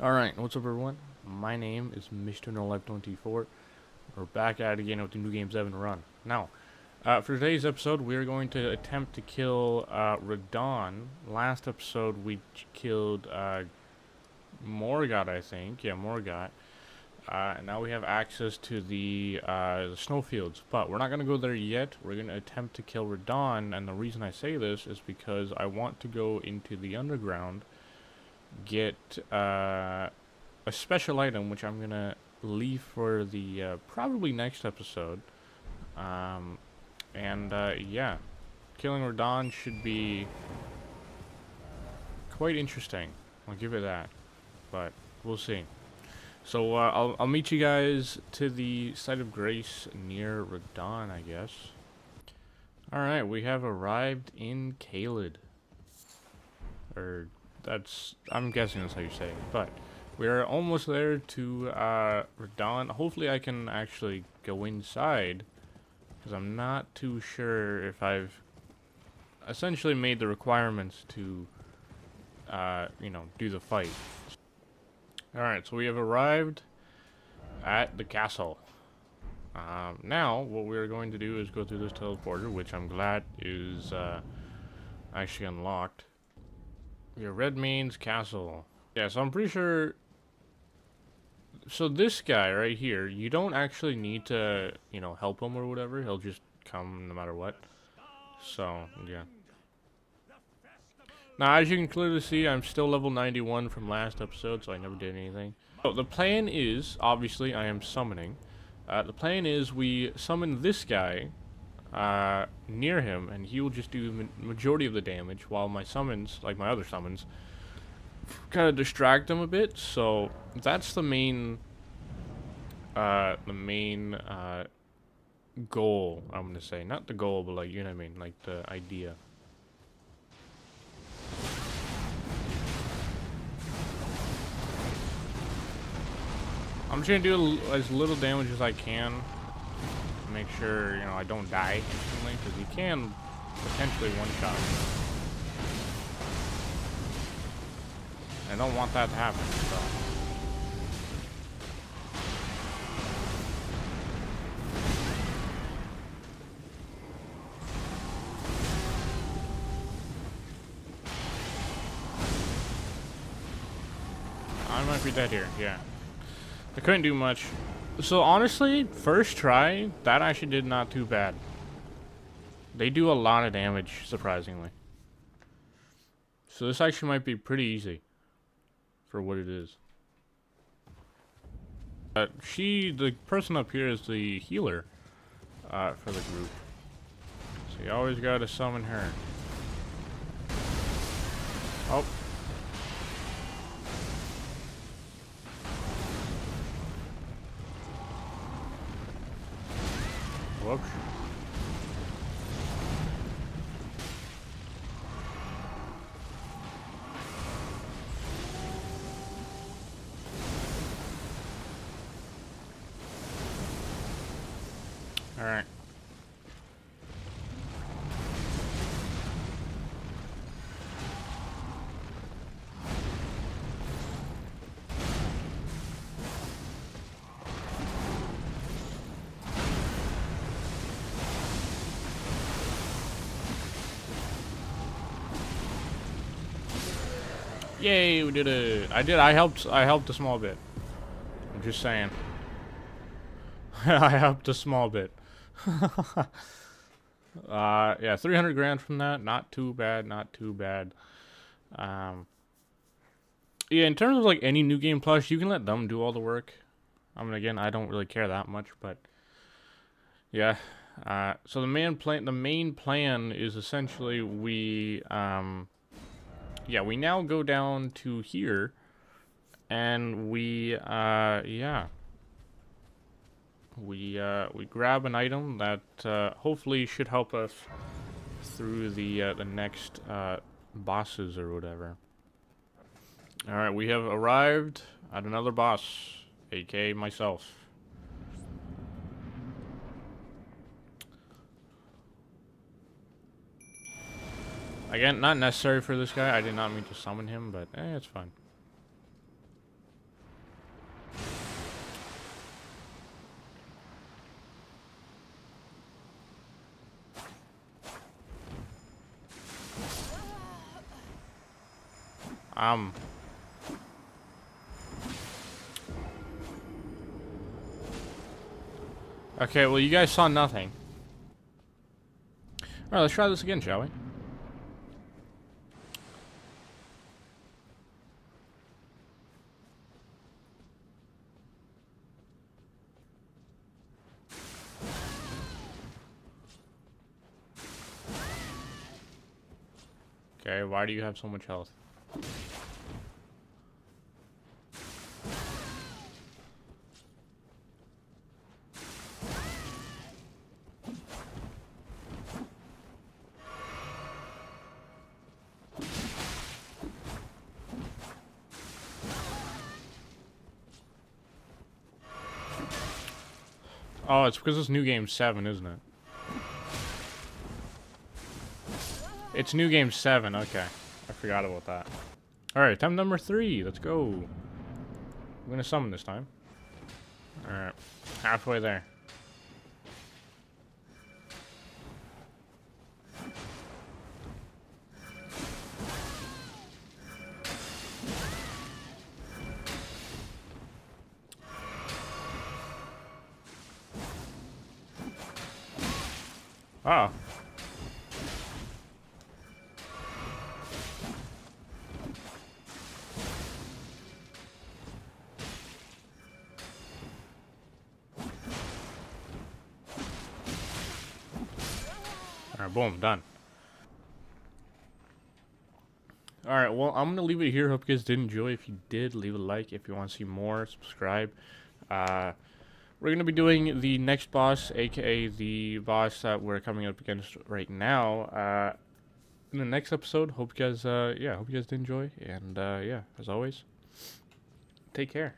Alright, what's up everyone? My name is Mr. No Life 24. We're back at it again with the New Game 7 run. Now, uh, for today's episode, we're going to attempt to kill uh, Radahn. Last episode, we killed uh, Morgott, I think. Yeah, Morgott. Uh, and now we have access to the, uh, the snowfields. But we're not going to go there yet. We're going to attempt to kill Radahn, And the reason I say this is because I want to go into the underground get uh, a special item, which I'm gonna leave for the uh, probably next episode. Um, and uh, yeah, killing Radahn should be quite interesting. I'll give it that, but we'll see. So uh, I'll I'll meet you guys to the site of grace near Radahn, I guess. All right, we have arrived in Caelid, or that's I'm guessing that's how you say it. But we're almost there to uh, Radahn. Hopefully, I can actually go inside because I'm not too sure if I've essentially made the requirements to, uh, you know, do the fight. All right, so we have arrived at the castle. Um, now, what we're going to do is go through this teleporter, which I'm glad is uh, actually unlocked. Your Redmane's castle. Yeah, so I'm pretty sure... So this guy right here, you don't actually need to, you know, help him or whatever. He'll just come no matter what. So, yeah. Now, as you can clearly see, I'm still level 91 from last episode, so I never did anything. So, the plan is, obviously, I am summoning. Uh, the plan is we summon this guy uh, near him, and he will just do the majority of the damage, while my summons, like my other summons, kind of distract him a bit. So that's the main, uh, the main uh, goal. I'm gonna say, not the goal, but like you know what I mean, like the idea. I'm just gonna do as little damage as I can make sure, you know, I don't die instantly, because you can potentially one-shot I don't want that to happen, so... I might be dead here, yeah. I couldn't do much. So honestly, first try, that actually did not too bad. They do a lot of damage, surprisingly. So this actually might be pretty easy for what it is. Uh, she, the person up here is the healer uh, for the group. So you always gotta summon her. Oh. All right. Yay, we did it. I did. I helped. I helped a small bit. I'm just saying. I helped a small bit. uh, yeah, 300 grand from that. Not too bad. Not too bad. Um, yeah, in terms of like any new game plus, you can let them do all the work. I mean, again, I don't really care that much, but yeah. Uh, so the main plan, the main plan is essentially we um, yeah, we now go down to here, and we, uh, yeah, we, uh, we grab an item that, uh, hopefully should help us through the, uh, the next, uh, bosses or whatever. Alright, we have arrived at another boss, aka myself. Again, not necessary for this guy. I did not mean to summon him, but eh, it's fine. Um. Okay, well, you guys saw nothing. Alright, let's try this again, shall we? Okay, why do you have so much health? Oh, it's because it's new game 7, isn't it? It's new game 7, okay. I forgot about that. Alright, time number 3, let's go. I'm gonna summon this time. Alright, halfway there. Oh. Alright, boom, done. Alright, well, I'm going to leave it here. Hope you guys did enjoy. If you did, leave a like. If you want to see more, subscribe. Uh, we're going to be doing the next boss, aka the boss that we're coming up against right now, uh, in the next episode. Hope you guys, uh, yeah, hope you guys did enjoy. And, uh, yeah, as always, take care.